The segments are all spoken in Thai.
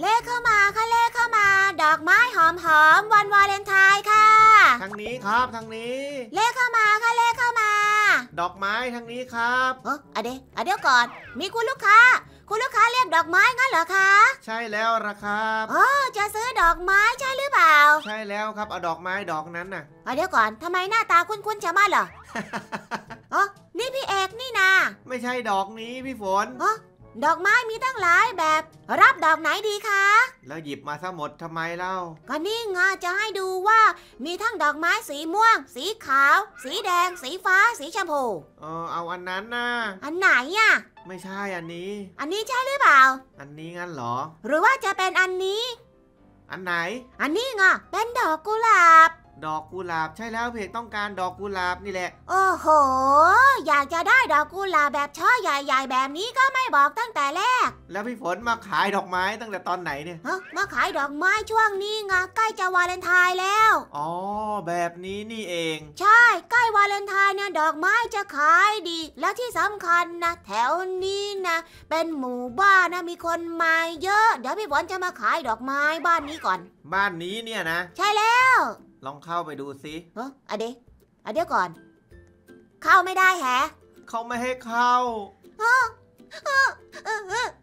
เลขเข้ามาค่ะเลขเข้ามา ดอกไม้หอมหอมวันวาเลนไทน์ค่ะ ทางนี้ครับทางนี้ เลขเข้ามาค่ะเลขเข้ามา ดอกไม้ทางนี้ครับเอออะเดี๋ยวอะเดี๋ยวก่อน มีคุณลูกค้า คุณลูกค้าเรียกดอกไม้งั้นเหรอคะใช่แล้วละครับเออจะซื้อดอกไม้ใช่หรือเปล่าใช่แล้วครับเอาดอกไม้ดอกนั้นน่ะอะเดี๋ยวก่อนทำไมหน้าตาคุ้นๆจะมาเหรอ อ๋อนี่พี่เอกนี่นาไม่ใช่ดอกนี้พี่ฝนอ๋อ ดอกไม้มีตั้งหลายแบบ รับดอกไหนดีคะ แล้วหยิบมาซะหมดทำไมเล่า ก็นี่ไงจะให้ดูว่า มีทั้งดอกไม้สีม่วง สีขาว สีแดง สีฟ้า สีชมพูเออเอาอันนั้นนะอันไหนอะ ไม่ใช่อันนี้ อันนี้ใช่หรือเปล่า อันนี้งั้นเหรอ หรือว่าจะเป็นอันนี้ อันไหน อันนี้ไงเป็นดอกกุหลาบ ดอกกุหลาบใช่แล้วเพจต้องการดอกกุหลาบนี่แหละ โอ้โห อยากจะได้ดอกกุหลาบแบบช่อใหญ่ ๆ แบบนี้ก็ไม่บอกตั้งแต่แรก แล้วพี่ฝนมาขายดอกไม้ตั้งแต่ตอนไหนเนี่ยเอ้ามาขายดอกไม้ช่วงนี้ไงใกล้จะวาเลนไทน์แล้ว อ๋อ แบบนี้นี่เอง ใช่ ใกล้วาเลนไทน์เนี่ยดอกไม้จะขายดี แล้วที่สำคัญนะแถวนี้นะ เป็นหมู่บ้านนะมีคนมาเยอะ เดี๋ยวพี่ฝนจะมาขายดอกไม้บ้านนี้ก่อน บ้านนี้เนี่ยนะ ใช่แล้ว ลองเข้าไปดูสิเอออะเดี๋ยวอะเดี๋ยวก่อน เข้าไม่ได้แฮะเขาไม่ให้เข้าเออเออ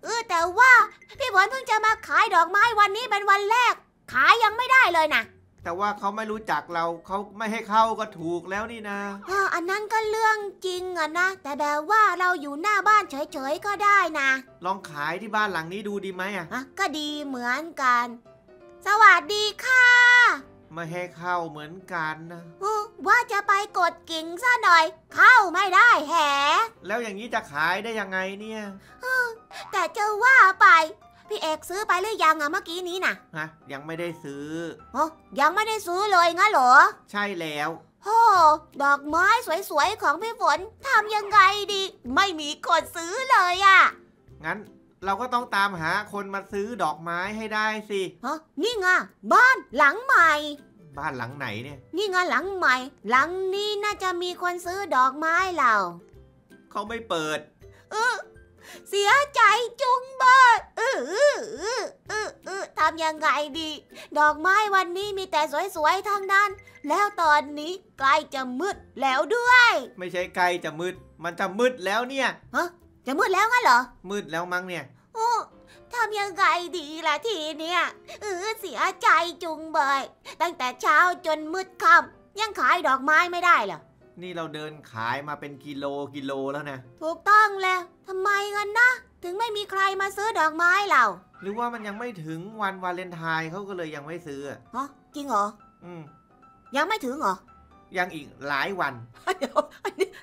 เออแต่ว่าพี่ฝนเพิ่งจะมาขายดอกไม้วันนี้เป็นวันแรก ขายยังไม่ได้เลยนะแต่ว่าเขาไม่รู้จักเราเขาไม่ให้เข้าก็ถูกแล้วนี่นะเอออันนั้นก็เรื่องจริงอะนะ แต่แบบว่าเราอยู่หน้าบ้านเฉยๆก็ได้นะ ลองขายที่บ้านหลังนี้ดูดีไหมอะอะก็ดีเหมือนกัน สวัสดีค่ะไม่ให้เข้าเหมือนกันนะเออว่าจะไปกดกิ่งซะหน่อย เข้าไม่ได้แฮะแล้วอย่างนี้จะขายได้ยังไงเนี่ยแต่จะว่าไป พี่เอกซื้อไปหรือยังอะเมื่อกี้นี้น่ะฮะยังไม่ได้ซื้อโอ้ยังไม่ได้ซื้อเลยงั้นเหรอ ใช่แล้วโอ้ดอกไม้สวยๆของพี่ฝนทำยังไงดี ไม่มีคนซื้อเลยอะงั้น เราก็ต้องตามหาคนมาซื้อดอกไม้ให้ได้สิ ฮะนี่ไงบ้านหลังใหม่ บ้านหลังไหนเนี่ย นี่ไงหลังใหม่ หลังนี้น่าจะมีคนซื้อดอกไม้เราเขาไม่เปิด เออเสียใจจุงเบยเออเออเออเออเออทำยังไงดี ดอกไม้วันนี้มีแต่สวยๆทั้งนั้น แล้วตอนนี้ใกล้จะมืดแล้วด้วย ไม่ใช่ใกล้จะมืด มันจะมืดแล้วเนี่ย จะมืดแล้วงั้นเหรอ มืดแล้วมั้งเนี่ยโอ้ทำยังไงดีล่ะทีเนี้ยเออเสียใจจุงเบย ตั้งแต่เช้าจนมืดค่ำยังขายดอกไม้ไม่ได้เหรอ นี่เราเดินขายมาเป็นกิโลกิโลแล้วนะ ถูกต้องแล้วทำไมกันนะ ถึงไม่มีใครมาซื้อดอกไม้เรา หรือว่ามันยังไม่ถึงวันวาเลนไทน์เขาก็เลยยังไม่ซื้ออะฮะจริงเหรอ อืม ยังไม่ถึงเหรอ ยังอีกหลายวัน เดี๋ยว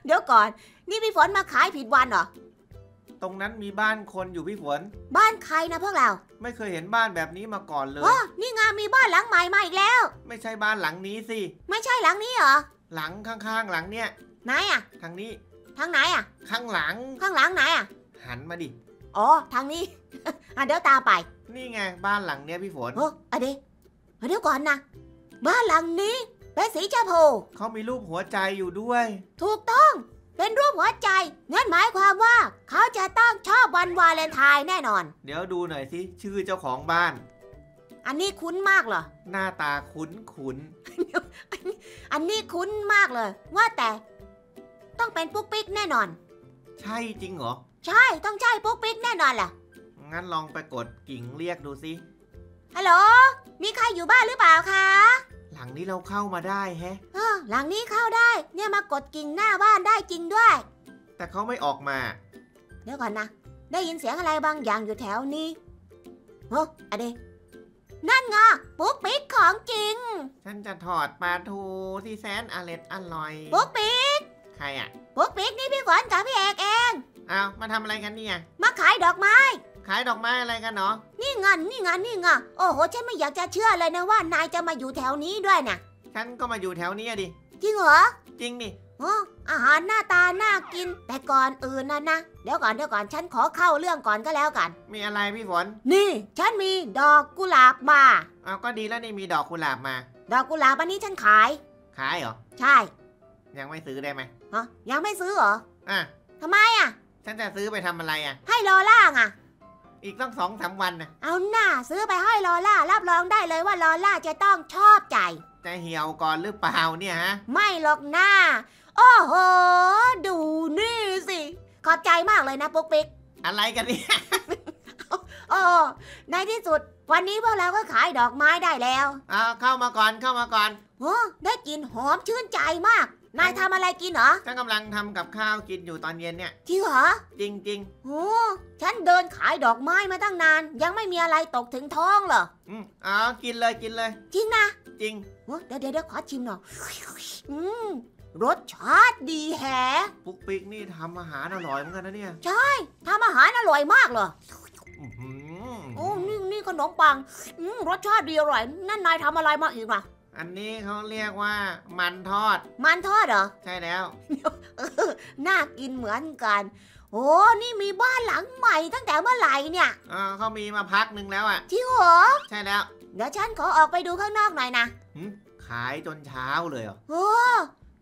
เดี๋ยวก่อน นี่พี่ฝนมาขายผิดวันเหรอ ตรงนั้นมีบ้านคนอยู่พี่ฝน บ้านใครนะพวกเรา ไม่เคยเห็นบ้านแบบนี้มาก่อนเลยอ๋อนี่ไงมีบ้านหลังใหม่มาอีกแล้ว ไม่ใช่บ้านหลังนี้สิ ไม่ใช่หลังนี้เหรอ หลังข้างๆหลังเนี่ยไหนอะทางนี้ ทางไหนอะข้างหลัง ข้างหลังไหนอะหันมาดิ อ๋อ ทางนี้อะเดี๋ยวตามไป นี่ไงบ้านหลังเนี้ยพี่ฝน โอ้อะเดี๋ยวเดี๋ยวก่อนนะ บ้านหลังนี้เป็นสีชมพูเขามีรูปหัวใจอยู่ด้วย ถูกต้อง เป็นรูปหัวใจนั่นหมายความว่าเขาจะต้องชอบวันวาเลนไทน์แน่นอน เดี๋ยวดูหน่อยสิชื่อเจ้าของบ้าน อันนี้คุ้นมากเหรอ หน้าตาคุ้นคุ้น อันนี้คุ้นมากเลย ว่าแต่ ต้องเป็นปุ๊กปิ๊กแน่นอนๆใช่จริงเหรอ ใช่ต้องใช่ปุ๊กปิ๊กแน่นอนล่ะ งั้นลองไปกดกิ่งเรียกดูสิฮัลโหลมีใครอยู่บ้านหรือเปล่าคะ หลังนี้เราเข้ามาได้แฮะเออหลังนี้เข้าได้ เนี่ยมากดกิ่งหน้าบ้านได้จริงด้วย แต่เขาไม่ออกมา เดี๋ยวก่อนนะ ได้ยินเสียงอะไรบางอย่างอยู่แถวนี้เฮ้อะเดนั่นไงปุ๊กปิ๊กของจริง ฉันจะถอดปลาทูที่แสนอร่อยอร่อย ปุ๊กปิ๊ก ใครอะ ปุ๊กปิ๊กนี่พี่ฝนกับพี่เอกเองอ้าวมาทำอะไรกันเนี่ย มาขายดอกไม้ ขายดอกไม้อะไรกันเนาะนี่ไงนนี่ไงนนี่ไงโอ้โหฉันไม่อยากจะเชื่อเลยนะว่านายจะมาอยู่แถวนี้ด้วยนะฉันก็มาอยู่แถวนี้อะดิ จริงเหรอจริงดิ โอ้อาหารหน้าตาน่ากิน แต่ก่อนอื่นนะนะเดี๋ยวก่อนเดี๋ยวก่อนฉันขอเข้าเรื่องก่อนก็แล้วกัน มีอะไรพี่ฝนนี่ ฉันมีดอกกุหลาบมา เอาก็ดีแล้วนี่มีดอกกุหลาบมา ดอกกุหลาบอันนี้ฉันขาย ขายเหรอ ใช่ยังไม่ซื้อได้ไหมฮะยังไม่ซื้อเหรออะทำไมอะ ฉันจะซื้อไปทำอะไรอะ ให้โลล่างอะ อีกตั้งสองสามวันนะเอาหน้าซื้อไปให้ลอล่ารับรองได้เลยว่าลอล่าจะต้องชอบใจ จะเหี่ยวก่อนหรือเปล่าเนี่ยฮะ ไม่หรอกหน้า โอ้โห ดูนี่สิ ขอบใจมากเลยนะปุ๊กปิ๊กอะไรกันเนี่ยโอ้ในที่สุด วันนี้พวกเราก็ขายดอกไม้ได้แล้วเอาเข้ามาก่อนเข้ามาก่อนโอ้ได้กลินหอมชื่นใจมาก นายทำอะไรกินเหรอฉันกำลังทำกับข้าวกินอยู่ตอนเย็นเนี่ยจริงเหรอจริงจริงโอ้ฉันเดินขายดอกไม้มาตั้งนาน ยังไม่มีอะไรตกถึงท้องเหรอๆอืมเอ๋อกินเลยกินเลย จริงนะ จริงโอ้เดี๋ยวเดี๋ยวเดี๋ยวขอชิมหน่อยอืมรสชาติดีแฮะปุ๊กปิ๊กนี่ทำอาหารอร่อยเหมือนกันนะเนี่ยทำอาหารอร่อยมากเลยอื้อหือโอ้ นี่นี่ขนมปังอืมรสชาติดีอร่อย นั่นนายทำอะไรมาอีกล่ะ อันนี้เขาเรียกว่ามันทอด มันทอดเหรอ ใช่แล้ว เออน่ากินเหมือนกัน โอ้นี่มีบ้านหลังใหม่ตั้งแต่เมื่อไหร่เนี่ยเออเขามีมาพักหนึ่งแล้วอะ จริงเหรอ ใช่แล้วเดี๋ยวฉันขอออกไปดูข้างนอกหน่อยนะหึขายจนเช้าเลยเหรอ โอ้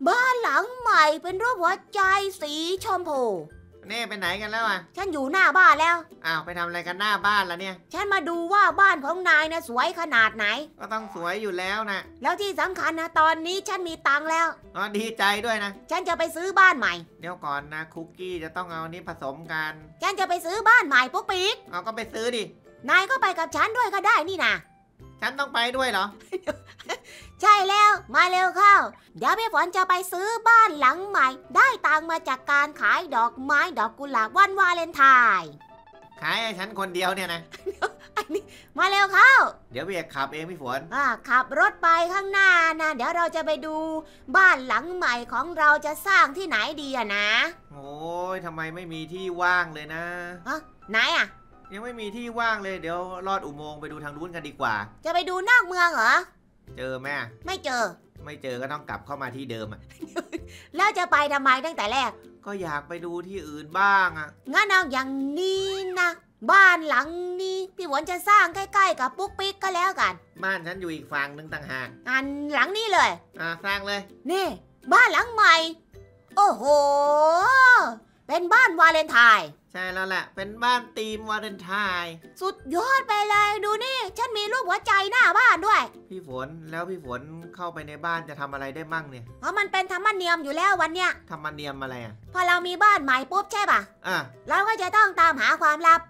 บ้านหลังใหม่เป็นรูปหัวใจสีชมพู นี่ไปไหนกันแล้วอะ ฉันอยู่หน้าบ้านแล้ว อ้าวไปทำอะไรกันหน้าบ้านแล้วเนี่ย ฉันมาดูว่าบ้านของนายนะสวยขนาดไหน ก็ต้องสวยอยู่แล้วนะแล้วที่สำคัญนะตอนนี้ฉันมีตังค์แล้ว อ๋อดีใจด้วยนะ ฉันจะไปซื้อบ้านใหม่ เดี๋ยวก่อนนะคุกกี้จะต้องเอาอันนี้ผสมกันฉันจะไปซื้อบ้านใหม่ปุ๊กปิ๊ก เอาก็ไปซื้อดิ นายก็ไปกับฉันด้วยก็ได้นี่นะฉันต้องไปด้วยเหรอ ใช่แล้วมาเร็วเข้า เดี๋ยวพี่ฝนจะไปซื้อบ้านหลังใหม่ ได้ตังค์มาจากการขายดอกไม้ดอกกุหลาบวันวาเลนไทน์ขายให้ฉันคนเดียวเนี่ยนะมาเร็วเข้า เดี๋ยวพี่เอกขับเองพี่ฝนอ่าขับรถไปข้างหน้านะเดี๋ยวเราจะไปดูบ้านหลังใหม่ของเราจะสร้างที่ไหนดีอะนะ โอ้ยทำไมไม่มีที่ว่างเลยนะไหนอะยังไม่มีที่ว่างเลยเดี๋ยวลอดอุโมงค์ไปดูทางนู้นกันดีกว่า จะไปดูนอกเมืองเหรอ เจอไหมอะไม่เจอ ไม่เจอก็ต้องกลับเข้ามาที่เดิมอะ แล้วจะไปทำไมตั้งแต่แรก ก็อยากไปดูที่อื่นบ้างอะ งั้นเอาอย่างนี้นะ บ้านหลังนี้พี่ฝนจะสร้างใกล้ๆกับปุ๊กปิ๊กก็แล้วกัน บ้านฉันอยู่อีกฝั่งหนึ่งต่างหาก อันหลังนี้เลย อ่าสร้างเลย นี่ บ้านหลังใหม่ โอ้โห เป็นบ้านวาเลนไทน์ ใช่แล้วแหละ เป็นบ้านธีมวาเลนไทน์สุดยอดไปเลยดูนี่ ฉันมีรูปหัวใจหน้าบ้านด้วย พี่ฝนแล้วพี่ฝนเข้าไปในบ้านจะทำอะไรได้มั่งเนี่ยเพราะมันเป็นธรรมเนียมอยู่แล้ววันเนี้ยทำมันเนียมอะไรอะพอเรามีบ้านใหม่ปุ๊บใช่ปะอะเราก็จะต้องตามหาความลับ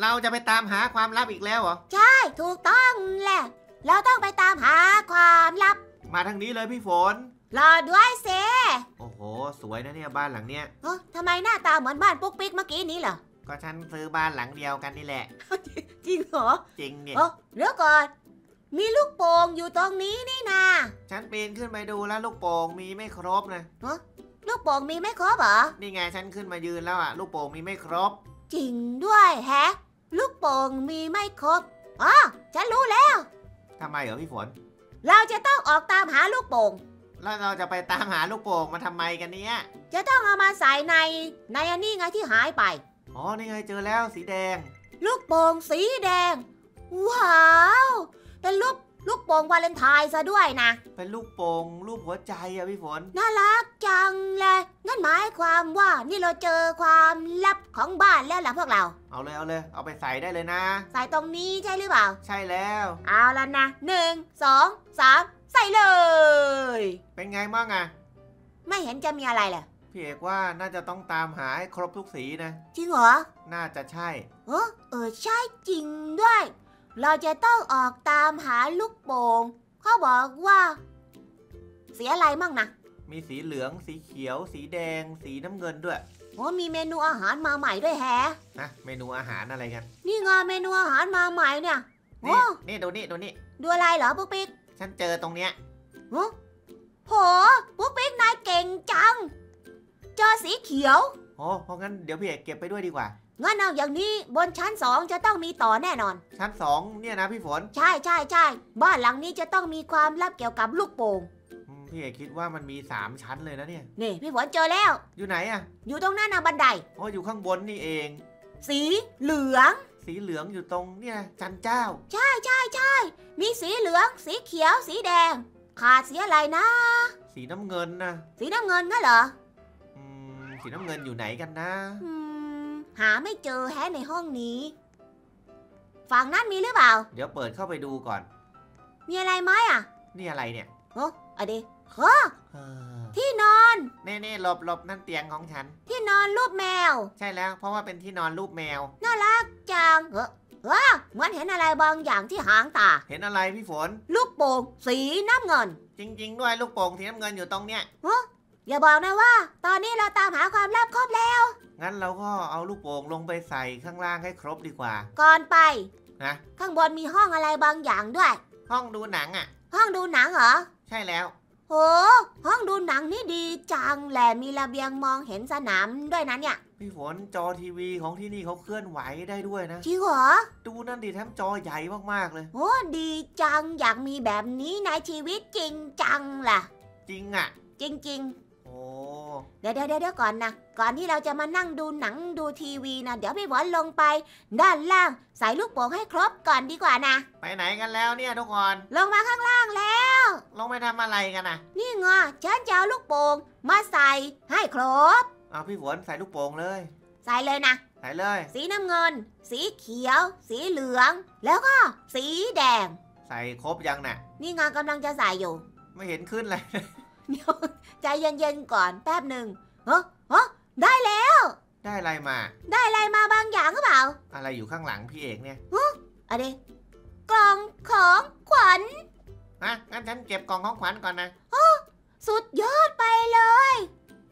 เราจะไปตามหาความลับอีกแล้วเหรอ ใช่ถูกต้องแหละ เราต้องไปตามหาความลับ มาทางนี้เลยพี่ฝน รอด้วยเซโอ้โห สวยนะเนี่ยบ้านหลังเนี้ยเฮ้ยทำไมหน้าตาเหมือนบ้านปุ๊กปิ๊กเมื่อกี้นี้เหรอ ก็ฉันซื้อบ้านหลังเดียวกันนี่แหละ จริงเหรอ จริงเนี่ยเออเดี๋ยวก่อน มีลูกโป่งอยู่ตรงนี้นี่นา ฉันปีนขึ้นไปดูแล้วลูกโป่งมีไม่ครบนะลูกโป่งมีไม่ครบเหรอ นี่ไงฉันขึ้นมายืนแล้วอะ ลูกโป่งมีไม่ครบ จริงด้วยแฮะ ลูกโป่งมีไม่ครบ อ๋อ ฉันรู้แล้วทำไมเหรอพี่ฝน เราจะต้องออกตามหาลูกโป่ง แล้วเราจะไปตามหาลูกโป่งมาทำไมกันเนี่ย จะต้องเอามาใส่ในในอันนี้ไงที่หายไป อ๋อ นี่ไงเจอแล้วสีแดง ลูกโป่งสีแดง ว้าว เป็นลูกลูกโป่งวาเลนไทน์ซะด้วยนะ เป็นลูกโป่งรูปหัวใจอะพี่ฝน น่ารักจังเลย งั้นหมายความว่านี่เราเจอความลับของบ้านแล้วล่ะพวกเรา เอาเลยเอาเลย เอาไปใส่ได้เลยนะ ใส่ตรงนี้ใช่หรือเปล่า ใช่แล้ว เอาแล้วนะหนึ่งสองสามใส่เลย เป็นไงบ้างอะไม่เห็นจะมีอะไรเลยพี่เอกว่าน่าจะต้องตามหาให้ครบทุกสีนะ จริงเหรอ น่าจะใช่ เออเออใช่จริงด้วย เราจะต้องออกตามหาลูกโป่งเขาบอกว่าเสียอะไรมั่งนะ มีสีเหลือง สีเขียว สีแดง สีน้ำเงินด้วย โอ้มีเมนูอาหารมาใหม่ด้วยแฮะนะเมนูอาหารอะไรกัน นี่ไงเมนูอาหารมาใหม่เนี่ยโอ้นี่นี่ดูนี่ดูนี่ดูอะไรเหรอปุ๊กปิ๊กฉันเจอตรงเนี้ย โหปุ๊กปิ๊กนายเก่งจัง เจอสีเขียว โอ้เพราะงั้นเดี๋ยวพี่เอกเก็บไปด้วยดีกว่า งั้นเอาอย่างนี้บนชั้นสองจะต้องมีต่อแน่นอน ชั้นสองเนี่ยนะพี่ฝน ใช่ใช่ใช่บ้านหลังนี้จะต้องมีความลับเกี่ยวกับลูกโป่งอืมพี่เอกคิดว่ามันมีสามชั้นเลยนะเนี่ย นี่พี่ฝนเจอแล้ว อยู่ไหนอะอยู่ตรงหน้านาบันไดอ๋ออยู่ข้างบนนี่เอง สีเหลือง สีเหลืองอยู่ตรงเนี่ยจันเจ้า ใช่ใช่ใช่มีสีเหลือง สีเขียว สีแดง ขาดสีอะไรนะ สีน้ำเงินนะสีน้ำเงินงั้นเหรออืมสีน้ำเงินอยู่ไหนกันนะ อืมหาไม่เจอแฮะในห้องนี้ ฝั่งนั้นมีหรือเปล่า เดี๋ยวเปิดเข้าไปดูก่อน มีอะไรไหมอะนี่อะไรเนี่ยโอ้อะดีเฮ้อเออที่นอนเน่เน่หลบหลบนั่นเตียงของฉัน ที่นอนรูปแมว ใช่แล้วเพราะว่าเป็นที่นอนรูปแมว น่ารักจังเฮ้อ เฮ้อเหมือนเห็นอะไรบางอย่างที่หางตา เห็นอะไรพี่ฝน ลูกโป่งสีน้ำเงิน จริง ๆ ด้วยลูกโป่งสีน้ำเงินอยู่ตรงเนี้ยอย่าบอกนะว่า ตอนนี้เราตามหาความลับครบแล้ว งั้นเราก็เอาลูกโป่งลงไปใส่ข้างล่างให้ครบดีกว่า ก่อนไปนะข้างบนมีห้องอะไรบางอย่างด้วย ห้องดูหนังอะ ห้องดูหนังเหรอ ใช่แล้ว โห ห้องดูหนังนี่ดีจังแหละมีระเบียงมองเห็นสนามด้วยนะเนี่ย พี่ฝนจอทีวีของที่นี่เขาเคลื่อนไหวได้ด้วยนะ จริงเหรอ ดูนั่นดิแถมจอใหญ่มากๆเลย โอ้ดีจังอยากมีแบบนี้ในชีวิตจริงจังล่ะ จริงอะ จริงโอ้ๆ เดี๋ยวเดี๋ยวเดี๋ยวก่อนนะ ก่อนที่เราจะมานั่งดูหนังดูทีวีนะ เดี๋ยวพี่บอลลงไป ด้านล่าง ใส่ลูกโป่งให้ครบก่อนดีกว่านะ ไปไหนกันแล้วเนี่ยทุกคน ลงมาข้างล่างแล้ว ลงไปทำอะไรกันอะนี่ไงฉันจะเอาลูกโป่งมาใส่ให้ครบเอาพี่ฝนใส่ลูกโป่งเลย ใส่เลยนะใส่เลย สีน้ำเงิน สีเขียว สีเหลือง แล้วก็สีแดง ใส่ครบยังน่ะ นี่ไงกำลังจะใส่อยู่ ไม่เห็นขึ้นเลย เดี๋ยวใจเย็นๆก่อนแป๊บหนึ่งเฮ้เฮ้ได้แล้ว ได้อะไรมา ได้อะไรมาบางอย่างหรือเปล่า อะไรอยู่ข้างหลังพี่เอกเนี่ยอะเดกล่องของขวัญฮะงั้นฉันเก็บกล่องของขวัญก่อนนะสุดยอดไปเลย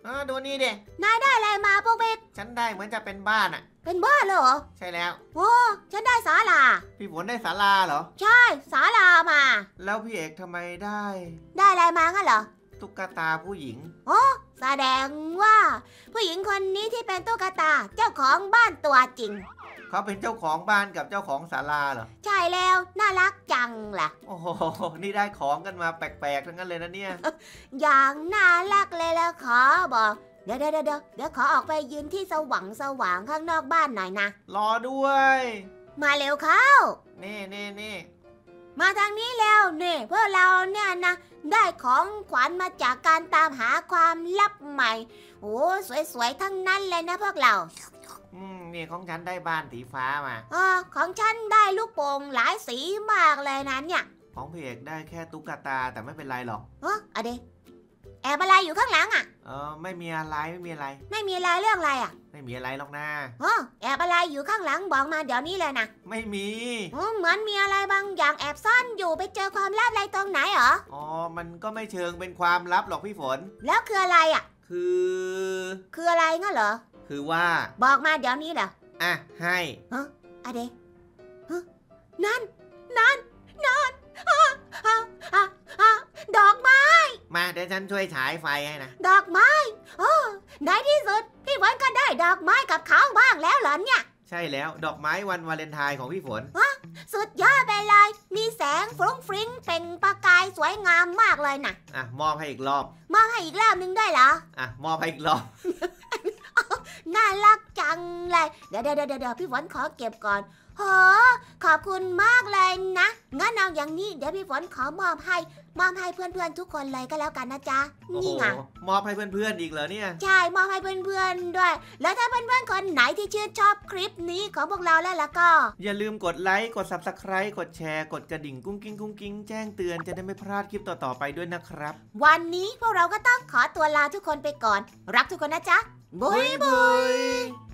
เออดูนี่ดินายได้อะไรมาพวกเบกฉันได้เหมือนจะเป็นบ้านอะเป็นบ้าเลยเหรอ ใช่แล้วโอ้ฉันได้ศาลา พี่ฝนได้ศาลาเหรอ ใช่ศาลามา แล้วพี่เอกทำไมได้ ได้อะไรมางั้นเหรอ ตุ๊กตาผู้หญิงแสดงว่า ผู้หญิงคนนี้ที่เป็นตุ๊กตาเจ้าของบ้านตัวจริง เขาเป็นเจ้าของบ้านกับเจ้าของศาลาเหรอ ใช่แล้วน่ารักจังล่ะ โอ้โห นี่ได้ของกันมาแปลกๆทั้งนั้นเลยนะเนี่ย อย่างน่ารักเลยละขอบอกเดี๋ยวเดี๋ยวเดี๋ยวเดี๋ยวขอออกไปยืนที่สว่างสว่างๆข้างนอกบ้านหน่อยนะ รอด้วย มาเร็วเข้า นี่นี่นี่มาทางนี้แล้วนี่พวกเราเนี่ยนะ ได้ของขวัญมาจากการตามหาความลับใหม่ โอ้สวยๆ ทั้งนั้นเลยนะพวกเรา อืมนี่ของฉันได้บ้านสีฟ้ามาเออของฉันได้ลูกโป่งหลายสีมากเลยนะเนี่ย ของพี่เอกได้แค่ตุ๊กตาแต่ไม่เป็นไรหรอก เอออะเด แอบอะไรอยู่ข้างหลังอะ เออไม่มีอะไรไม่มีอะไร ไม่มีอะไรเรื่องอะไรอะไม่มีอะไรหรอกนะเออแอบอะไรอยู่ข้างหลังบอกมาเดี๋ยวนี้เลยนะไม่มีอืมเหมือนมีอะไรบางอย่างแอบซ่อนอยู่ไปเจอความลับอะไรตรงไหนเหรอ อ๋อมันก็ไม่เชิงเป็นความลับหรอกพี่ฝน แล้วคืออะไรอะ คือ คืออะไรงั้นเหรอ คือว่า บอกมาเดี๋ยวนี้เหรออะให้ อะเดฮะนั่น นั่น ดอกไม้ มาเดี๋ยวฉันช่วยฉายไฟให้นะ ดอกไม้เออในที่สุด พี่ฝนก็ได้ดอกไม้กับเขาบ้างแล้วเหรอเนี่ย ใช่แล้วดอกไม้วันวาเลนไทน์ของพี่ฝน สุดยอดไปเลย มีแสงฟรุ้งฟริ้งเปล่งประกายสวยงามมากเลยนะอะมอบให้อีกรอบ มอบให้อีกรอบนึงด้วยเหรอ อะมอบให้อีกรอบ น่ารักจังเลย เดี๋ยวเดี๋ยวเดี๋ยวเดี๋ยวพี่ฝนขอเก็บก่อน โหขอบคุณมากเลยนะ งั้นเอาอย่างนี้เดี๋ยวพี่ฝนขอมอบให้ มอบให้เพื่อนๆทุกคนเลยก็แล้วกันนะจ๊ะโอ้โหนี่ไง มอบให้เพื่อนๆอีกเหรอเนี่ย ใช่ มอบให้เพื่อนๆด้วย แล้วถ้าเพื่อนๆคนไหนที่ชื่นชอบคลิปนี้ของพวกเราแล้วล่ะก็ อย่าลืมกดไลค์ กด subscribe กดแชร์ กดกระดิ่งกุ้งกิ้งกุ้งกิ้งแจ้งเตือนจะได้ไม่พลาดคลิปต่อๆไปด้วยนะครับ วันนี้พวกเราก็ต้องขอตัวลาทุกคนไปก่อน รักทุกคนนะจ๊ะบุยบุย